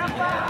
Jump up!